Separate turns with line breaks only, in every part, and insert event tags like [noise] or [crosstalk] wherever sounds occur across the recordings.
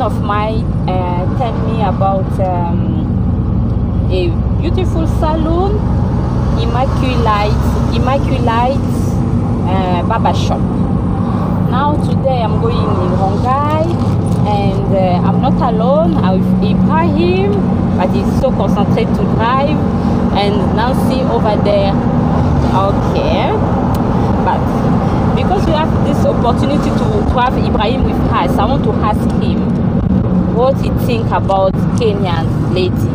friend of mine uh, tell me about um, a beautiful salon, Immaculate, Immaculate uh, Barber Shop. Now today I'm going in Rongai and uh, I'm not alone. I'm with Ibrahim, but he's so concentrated to drive, and Nancy over there. Okay, but because we have this opportunity to, to have Ibrahim with us, I want to ask him what you think about Kenyan lady.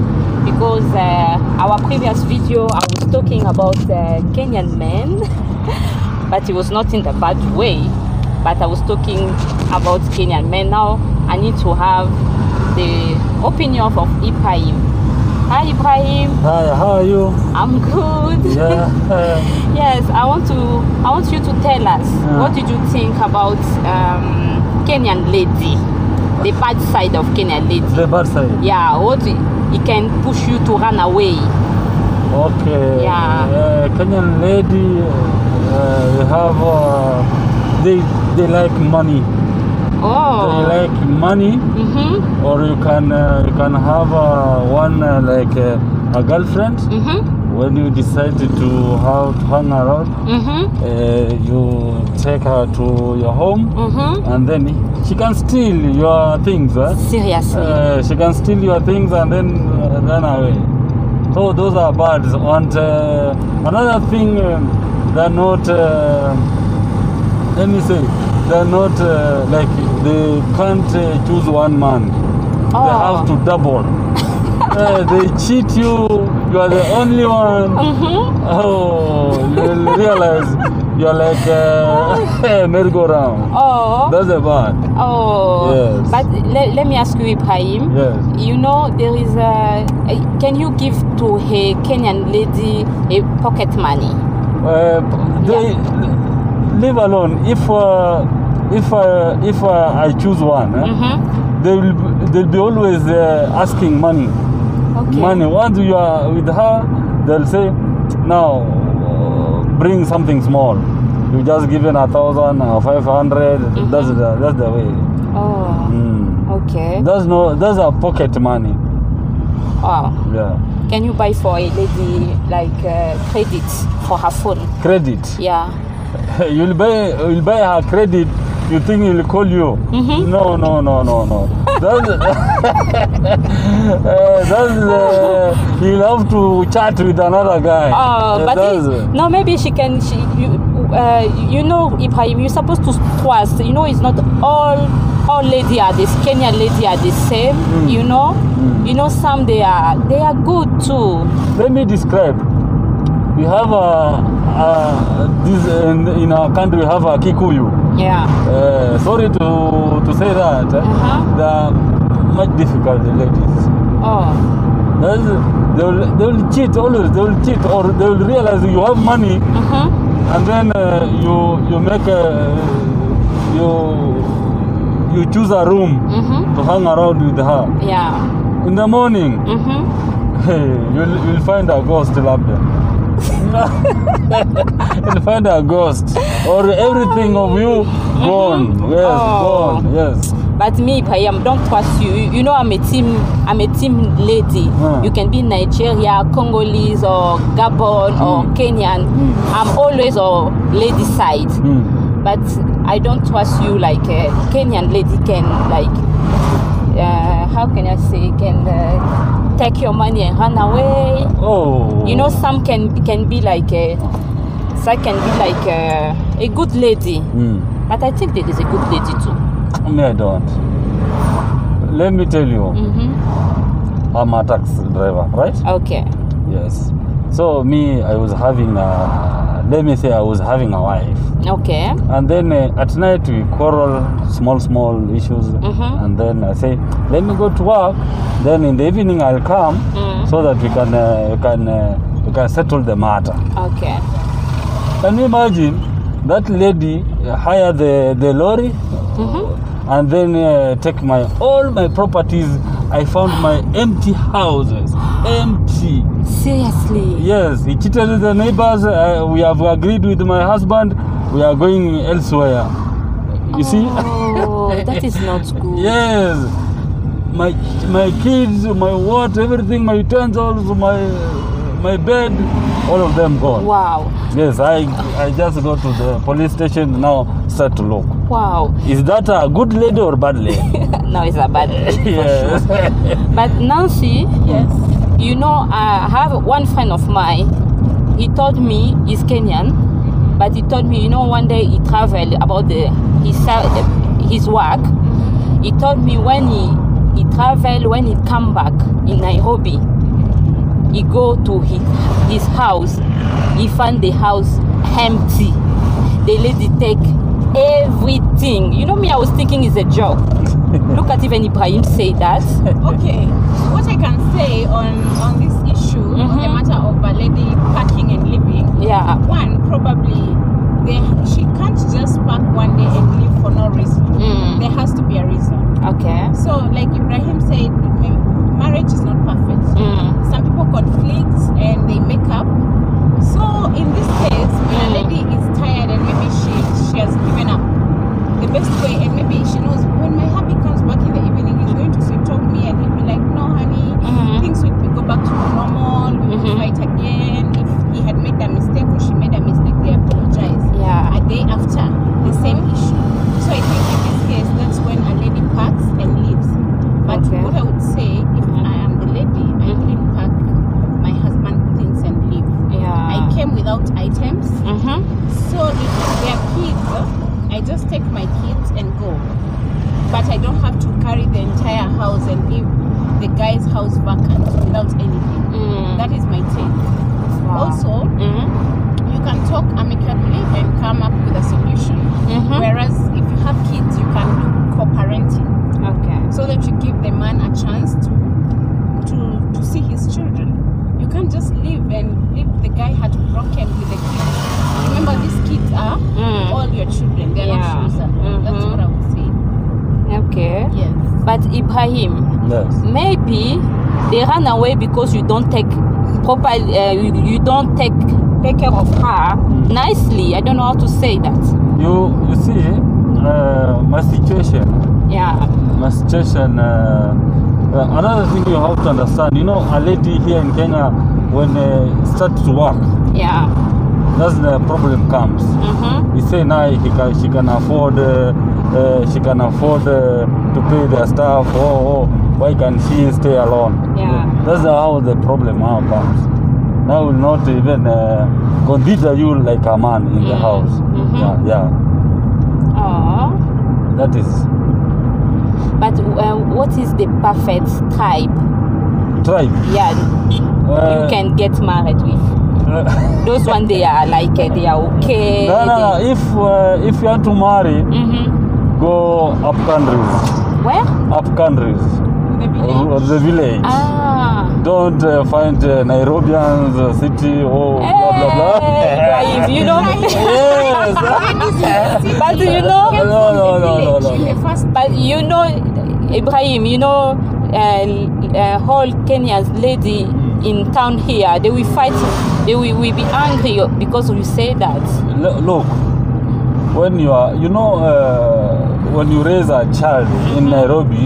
Because uh, our previous video, I was talking about uh, Kenyan men, [laughs] but it was not in the bad way. But I was talking about Kenyan men. Now I need to have the opinion of Ibrahim. Hi Ibrahim,
Hi, how are you?
I'm good.
Yeah. [laughs] [laughs]
yes, I want to. I want you to tell us
Yeah.
what did you think about um, Kenyan lady, the bad side of Kenyan lady.
the bad side.
Yeah, what it can push you to run away.
Okay.
Yeah.
Uh, Kenyan lady, uh, they have, uh, they they like money.
Oh.
They like money,
Mhm.
or you can uh, you can have uh, one uh, like uh, a girlfriend.
Mhm.
When you decide to have hang around,
Mhm.
uh, you take her to your home,
Mhm.
and then she can steal your things. Eh?
Seriously.
Uh, she can steal your things and then uh, run away. So those are bad. And uh, another thing, um, they're not. Uh, let me say, they're not uh, like they can't uh, choose one man. They
Oh.
have to double. Uh, they cheat you. You are the only one.
Mhm.
Oh, you'll realize you're like uh, [laughs] merry-go-round.
Oh.
That's the bad.
Oh.
Yes.
But le- let me ask you, Ibrahim.
Yes.
You know there is a. a- Can you give to a Kenyan lady a pocket money?
Uh, they leave alone. If uh, if uh, if uh, I choose one, eh,
Mhm.
they will they'll be always uh, asking money.
Okay.
Money. Once you are with her, they'll say, now uh, bring something small. You just given a thousand or five hundred. That's the that's the way.
Oh.
Mm.
Okay.
That's no that's a pocket money.
Wow.
Yeah.
Can you buy for a lady like uh, credit for her phone?
Credit.
Yeah. [laughs]
you'll buy you'll buy her credit you think he'll call you
Mhm.
no no no no no that's [laughs] uh, that's uh, he'll have to chat with another guy
Oh,
Uh,
but it- no, maybe she can. She, you, uh, you know, Ibrahim, you're supposed to trust. You know, it's not all all lady are this Kenyan lady are the same.
Mm.
You know,
Mm.
you know some they are they are good too.
let me describe we have a, a this in, in our country we have a kikuyu
Yeah.
uh, sorry to to say that eh,
Uh-huh.
they're much difficult the ladies
Oh.
That's, they will they will cheat always they will cheat or they will realize you have money
Mhm.
and then uh, you you make a you you choose a room
Mhm.
to hang around with her
Yeah.
in the morning
Mhm.
hey, you'll, you'll find a ghost up there [laughs] you'll find a ghost or everything of you gone yes
Oh.
gone yes
But me, Ibrahim, don't trust you. You you know, I'm a team. I'm a team lady.
Hmm.
You can be Nigeria, Congolese, or Gabon, or
Hmm.
Kenyan.
Hmm.
I'm always on lady side.
Hmm.
but I don't trust you like a Kenyan lady can like uh, how can I say can uh, take your money and run away.
oh
You know, some can can be like a some can be like a, a good lady,
Hmm.
but I think there is a good lady too.
me i don't let me tell you
Mm-hmm.
i'm a taxi driver right
Okay.
Yes. So me, I was having a, let me say I was having a wife.
Okay.
And then uh, at night we quarrel, small, small issues.
Mhm.
And then I say, let me go to work. Then in the evening I'll come
Mm.
so that we can, uh, we can, uh, we can settle the matter.
Okay.
Can you imagine that lady uh, hire the, the lorry
Mm-hmm.
and then uh, take my all my properties. I found my empty houses, empty.
Seriously.
Yes, he cheated the neighbors. Uh, we have agreed with my husband. We are going elsewhere. You see?
Oh, that is not [laughs] good.
yes. My my kids, my what, everything, my utensils, my my bed, all of them gone.
Wow.
Yes, I I just go to the police station now. Start to look.
Wow.
Is that a good lady or bad lady? [laughs]
no, it's a bad. lady.
yes.
But Nancy,
Yes.
you know, I have one friend of mine. He told me he's Kenyan, but he told me, you know, one day he traveled about the his uh, his work. He told me when he he traveled, when he come back in Nairobi, he go to his his house. He found the house empty. The lady take everything. You know me, I was thinking it's a joke. [laughs] Look at even Ibrahim say that. [laughs]
Okay. What I can say on on this Mm-hmm. on the matter of a lady packing and leaving,
Yeah.
one probably they, she can't just pack one day and leave for no reason.
Mm.
There has to be a reason.
Okay.
So, like Ibrahim said, ma- marriage is not perfect.
Mm.
Some people conflict and they make up. So, in this case, when a
Mm.
lady is tired and maybe she she has given up, the best way, and maybe she knows when my hubby comes back in the evening, he's going to sweet talk me and he'll be like, "No, honey,
Mhm.
things will go back to normal. We will
Mhm.
fight again." If he had made a mistake or she made a mistake, they apologize
Yeah.
a day after the same issue. So I think in this case, that's when a lady packs and leaves. But
Okay.
what I would say, if
Mhm.
I am the lady, I
Mhm.
wouldn't pack my husband things and leave.
Yeah.
I came without items,
Mm-hmm.
so if they are kids, I just take my kids and go. But I don't have to carry the entire house and leave the guy's house vacant without anything.
Mm.
That is my take.
Wow.
Also,
Mm-hmm.
you can talk amicably and come up with a solution.
Mhm.
Whereas if you have kids, you can do co-parenting
Okay.
so that you give the man a chance to to to see his children. You can't just leave and leave the guy heartbroken with the kids. Remember, these kids are
Mm.
all your children. They're
Yeah.
not yours alone. That's
Mhm.
what I would say.
Okay. But Ibrahim,
yes.
maybe they run away because you don't take proper. Uh, you, you don't take take care of her nicely. I don't know how to say that.
You you see, uh, my situation,
Yeah.
my situation. Uh, uh, another thing you have to understand, you know, a lady here in Kenya when uh, start to work,
Yeah.
that's the problem comes.
Mm-hmm.
He say now he can, she can afford uh, uh, she can afford uh, to pay their staff. Oh, oh, why can she stay alone?
Yeah.
That's how the problem now comes. Now will not even uh, consider you like a man in the house.
Mhm.
Yeah, yeah. That is
But uh, what is the perfect type?
tribe.
Yeah.
Uh,
you can get married with.
uh, [laughs]
Those one they are like uh, they are okay.
no, no, no. If uh, if you want to marry,
Mm-hmm.
Go up countries,
Where?
up countries,
The
or, or
village.
the village.
Ah.
Don't uh, find uh, Nairobians uh, city or blah blah blah.
Hey, Ibrahim, you know. [laughs]
yes.
but you know.
No, no, no, no, no.
But you know, Ibrahim, you know, uh, uh, whole Kenya's lady in town here, they will fight, they will, will be angry because we say that.
Lo- Look, when you are, you know, uh, when you raise a child in Nairobi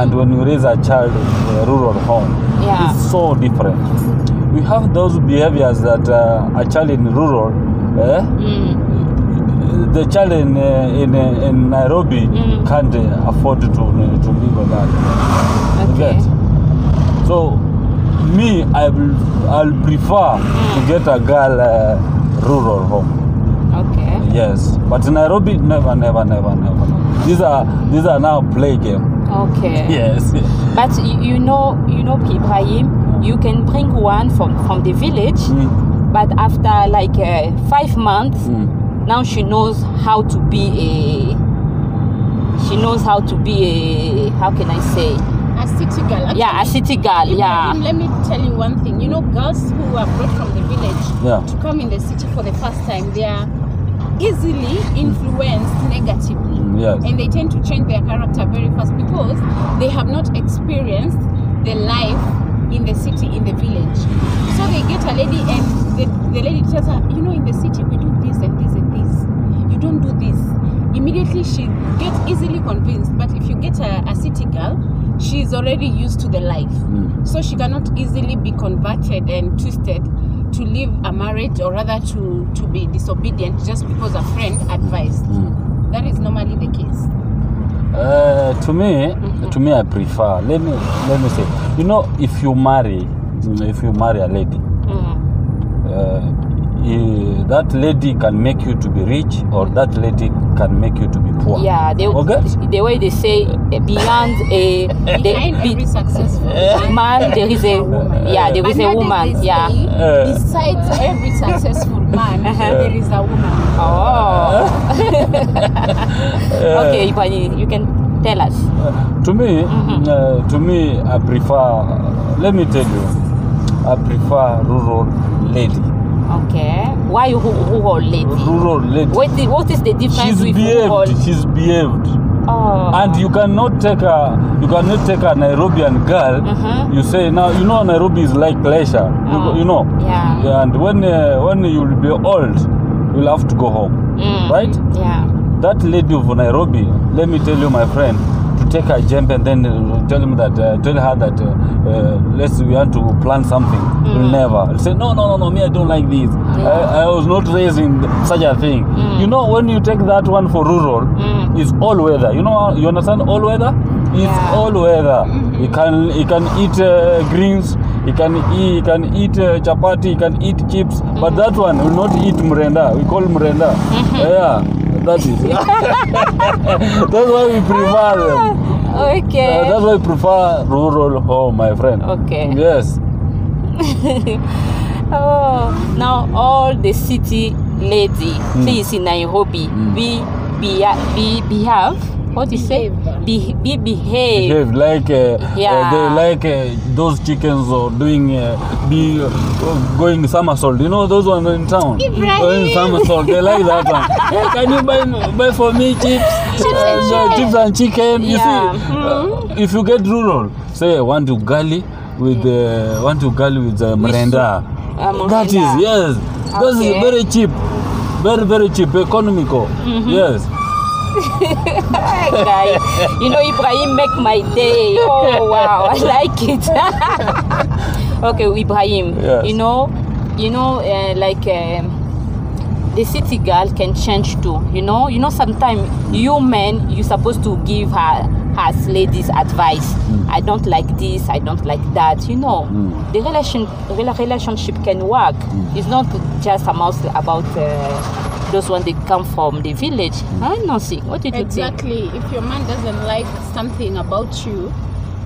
and when you raise a child in a rural home,
Yeah.
it's so different. We have those behaviors that uh, a child in rural, eh,
Mm.
the child in uh, in, uh, in Nairobi
Mm.
can't afford to to live on that.
Okay.
So me, I will I'll prefer to get a girl uh, rural home.
Okay.
Yes, but in Nairobi, never, never, never, never. These are these are now play game.
Okay. [laughs]
Yes.
But you, you know, you know, Ibrahim, you can bring one from from the village,
Mm,
but after like uh, five months,
mm.
now she knows how to be a. She knows how to be a. How can I say?
a city girl.
Yeah, a city girl. Yeah.
Ibrahim, Let me tell you one thing. You know, girls who are brought from the village
Yeah.
to come in the city for the first time, they are easily influenced negatively.
Yes.
And they tend to change their character very fast because they have not experienced the life in the city, in the village. So they get a lady, and the, the lady tells her, you know, in the city we do this and this and this. You don't do this. Immediately she gets easily convinced. But if you get a, a city girl, she's already used to the life.
Mm.
So she cannot easily be converted and twisted to leave a marriage or rather to, to be disobedient just because a friend advised.
Mm.
That is normally the case.
Uh, to me, mm-hmm. to me, I prefer. Let me let me say. You know, if you marry, if you marry a lady,
mm-hmm.
uh, he, that lady can make you to be rich, or that lady can make you to be poor.
Yeah, they,
Okay.
the way they say uh, beyond a [laughs] the, be,
successful
man, there is a yeah, there is a woman. Yeah.
besides every successful man, [laughs] there is a woman.
Oh. [laughs] okay, Ibrahim, you can tell us.
To me, uh, to me, I prefer. Let me tell you, I prefer rural lady.
Okay. Why ru- rural lady?
Rural lady.
What is, what is the difference
She's
with rural?
behaved. She's behaved.
Oh.
And you cannot take a you cannot take a Nairobian girl.
Mhm.
You say now you know Nairobi is like leisure. You,
Oh,
you know.
yeah.
And when uh, when you'll be old, you'll have to go home. Right?
Yeah.
That lady of Nairobi. Let me tell you, my friend, to take a jump and then uh, tell him that uh, tell her that uh, uh, let's we want to plan something. You'll never I'll say no no no no me I don't like this. I, I was not raised in such a thing. You know when you take that one for rural,
Mm.
it's all weather. You know you understand all weather? It's
Yeah.
all weather. You can you can eat uh, greens. You can eat you can eat uh, chapati. You can eat chips. mm. But that one will not eat mrenda. We call mrenda. Yeah, that is. [laughs] that's why we prefer them.
Okay.
Uh, that's why we prefer rural home, my friend.
Okay.
Yes. [laughs]
Oh, now all the city lady,
mm.
please in Nairobi, mm. we be be behave. What you say? Be be behave.
Behave like uh,
Yeah.
uh, they like uh, those chickens or doing uh, be uh, going somersault. You know those ones in town.
Ibrahim.
Going somersault. They like that one. [laughs] Hey, can you buy buy for me chips?
Chips and
uh, chips and chicken.
yeah.
You see mm-hmm. uh, if you get rural, say one to gully with uh, one to gully with uh, merenda.
Uh,
That is yes okay. That is very cheap. Very very cheap, economical. mm-hmm.
Yes. [laughs] Guy, you know Ibrahim make my day. Oh wow, I like it. [laughs] okay, Ibrahim.
Yes.
You know, you know, uh, like. Um, the city girl can change too you know you know sometimes you men you supposed to give her as ladies advice i don't like this i don't like that you know
Mm.
the relation rela- relationship can work it's not just about about uh, those when they come from the village. I not Nancy, what did you think?
Exactly. If your man doesn't like something about you,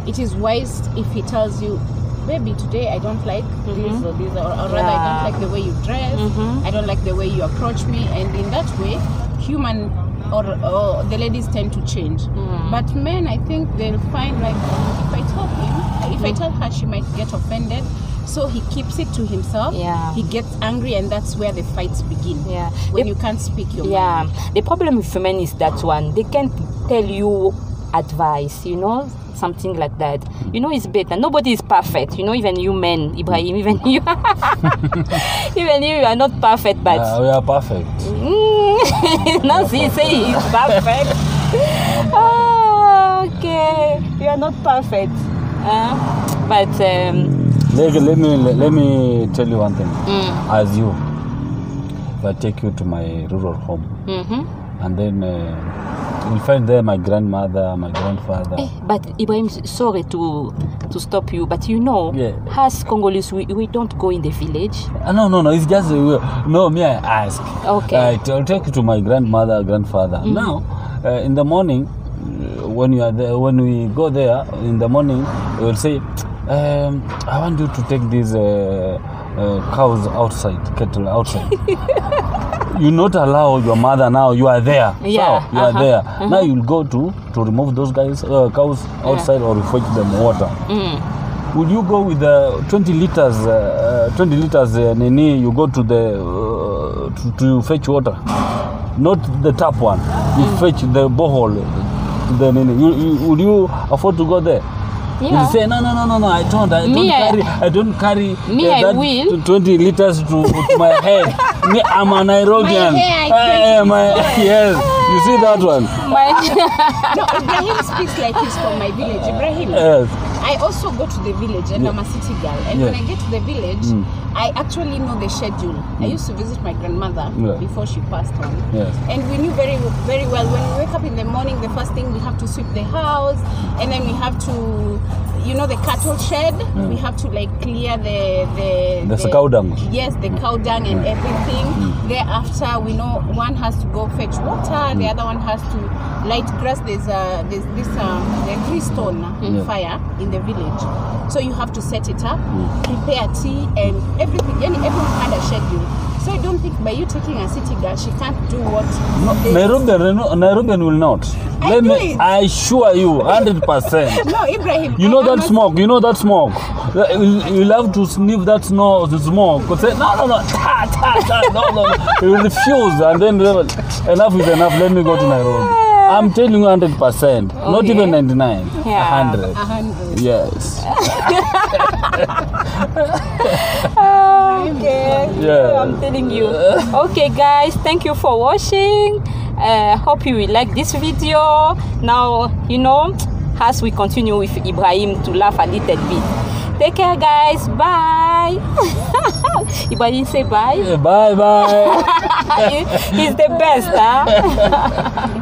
it is wise if he tells you, baby, today I don't like this or this, or, or rather, I don't like the way you dress,
Mhm.
I don't like the way you approach me, and in that way, human or, or the ladies tend to change.
Mm.
But men, I think they'll find like, if I tell him, if I tell her, she might get offended. So he keeps it to himself.
Yeah.
He gets angry, and that's where the fights begin.
Yeah.
When
The-
you can't speak your mind.
yeah the problem with women is that one they can't tell you advice you know something like that. You know it's better. Nobody is perfect you know even you men ibrahim even [laughs] you. Even you you are not perfect but
Uh, we are perfect.
mm, [laughs] Nancy say he's perfect. [laughs] Ah, okay. You are not perfect uh, but um,
Let, let me let, let me tell you one thing.
mm,
As you, if I take you to my rural home,
mhm.
and then uh, you'll find there my grandmother, my grandfather.
Eh, but Ibrahim, sorry to to stop you, but you know,
Yeah.
as Congolese, we, we don't go in the village.
Uh, no, no, no. It's just uh, no. Me, I ask.
Okay.
Right, I'll take you to my grandmother, grandfather. Now, uh, in the morning, uh, when you are there, when we go there in the morning, we will say, um, "I want you to take these uh, uh, cows outside, cattle outside." [laughs] you not allow your mother now. You are there.
Yeah,
So, you are
uh-huh,
there. Now you'll go to to remove those guys uh, cows outside or fetch them water.
Mm.
Would you go with the uh, 20 liters, uh, uh, 20 liters uh, nini, you go to the, uh, to, to fetch water? Not the tap one. You mm. fetch the borehole, the nini. You, you, would you afford to go there?
Yeah.
You say no, no, no, no, no. I don't. I
Me,
don't
I-
carry. I don't carry.
Me, I
that
will.
t- Twenty liters to, to my head. Me, I'm a Nairobian.
My hair, I
eh, my, [laughs] yes. You see that one?
My, [laughs]
No, Ibrahim speaks like he's from my village. Ibrahim.
Yes.
I also go to the village and yeah. I'm a city girl. And when I get to the village,
Mm.
I actually know the schedule. I mm. used to visit my grandmother
Yeah.
before she passed on.
Yes.
And we knew very very well when we wake up in the morning, the first thing we have to sweep the house, and then we have to, you know, the cattle shed. We have to like clear the the
The cow dung.
Yes, the cow dung and everything. Mm. Thereafter, we know one has to go fetch water, the mm. other one has to light grass. There's a there's this um the tree stone fire in the village, so you have to set it up, prepare tea and everything. Yani everyone had a schedule. So I don't think by you taking a city girl, she can't do what.
No, Nairobian, Nairobian will not.
I
Let me.
it.
I assure you, hundred percent. [laughs]
No, Ibrahim.
You
I
know
I
that
not...
smoke. You know that smoke. You you love to sniff that snow, the smoke. But say no, no, no, ta, ta, ta, no, no. You refuse, and then enough is enough. Let me go to Nairobi. I'm telling you, hundred percent. Not
Okay.
even ninety nine.
Yeah.
hundred.
A hundred.
Yes. [laughs]
okay.
Yeah.
I'm telling you. Okay, guys, thank you for watching. Uh, hope you will like this video. Now, you know, as we continue with Ibrahim to laugh a little bit. Take care, guys. Bye. [laughs] Ibrahim, say bye.
Bye bye. [laughs]
He's the best, huh?